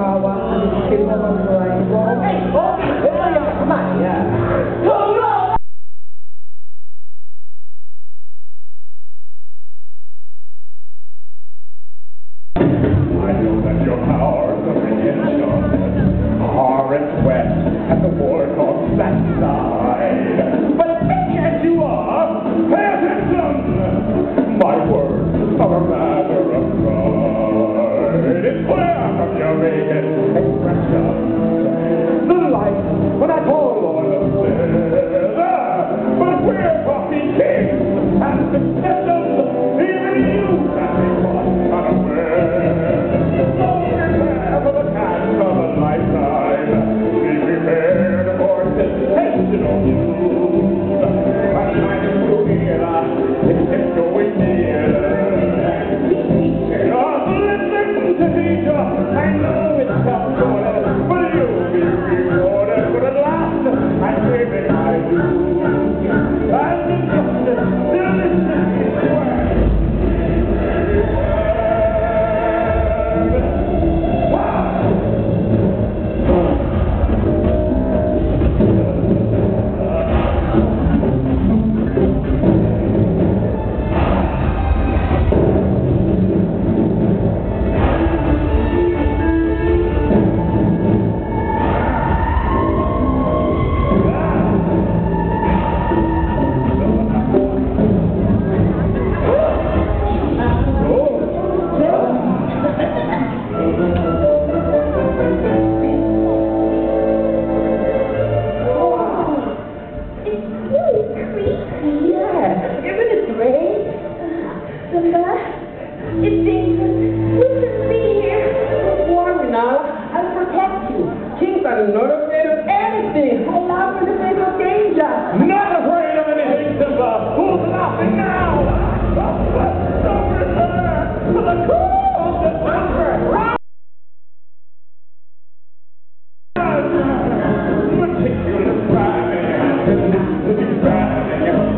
à, wow. anh xin mọi người Kings are not afraid of anything. How laughing in the face of danger? Not afraid of anything, Simba. Who's laughing now? The core of the thunder. Right.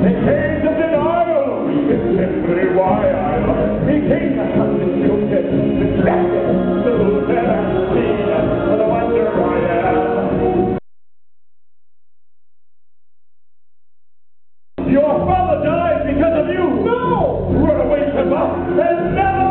He came to the It's why I love. He came to Your father died because of you. No! Run away from us and never.